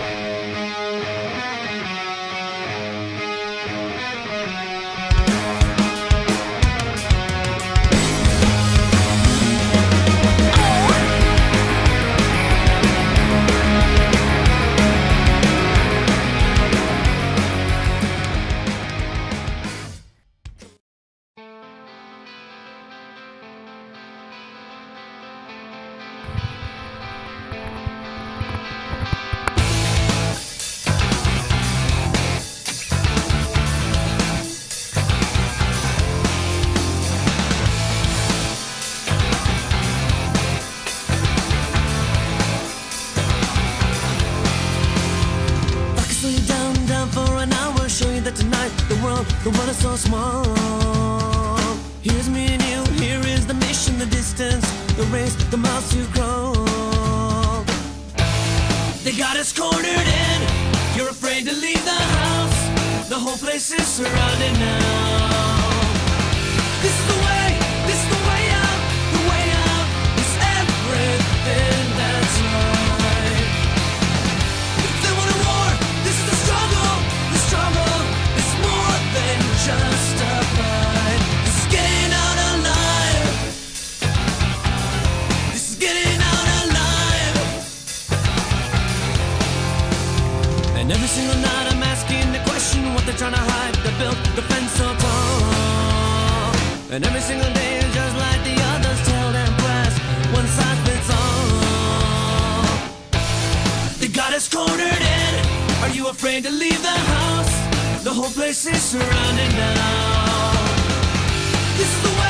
Música so small. Here's me and you, here is the mission, the distance, the race, the miles to crawl. They got us cornered in, you're afraid to leave the house. The whole place is surrounded now. This is the way. trying to hide the built the fence so tall. And every single day is just like the others, tell them press one size fits all. They got us cornered in. Are you afraid to leave the house? The whole place is surrounded now. This is the way.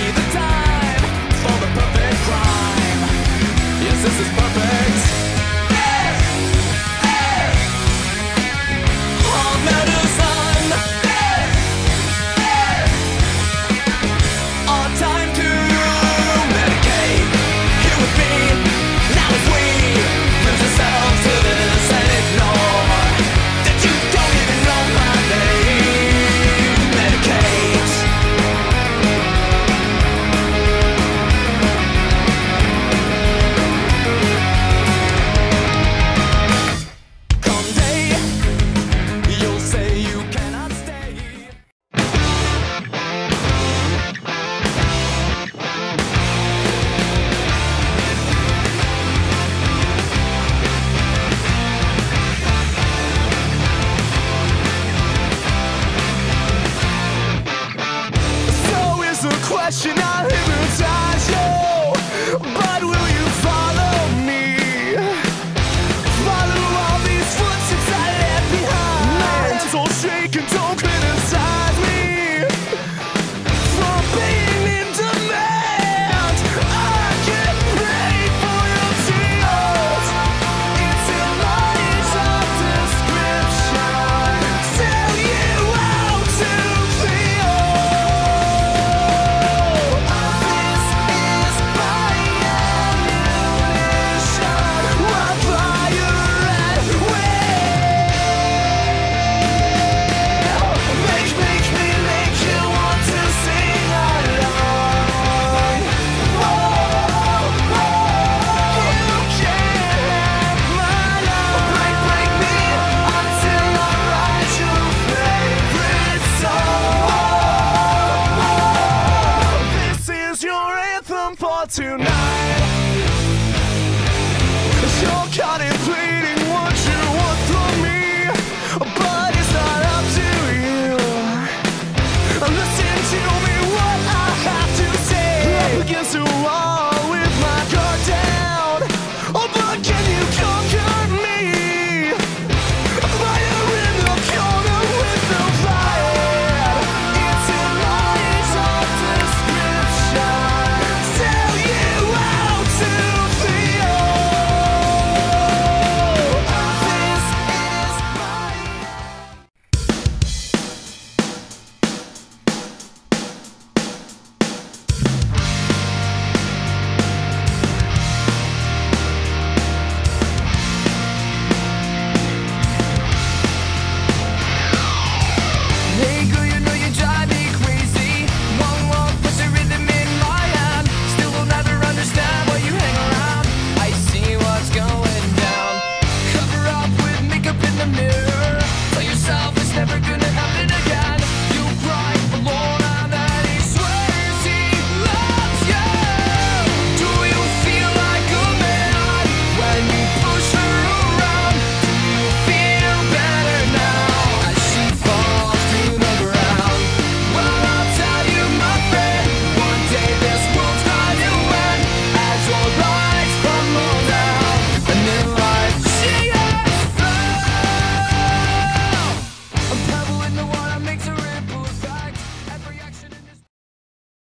tonight. It's your cutting, please.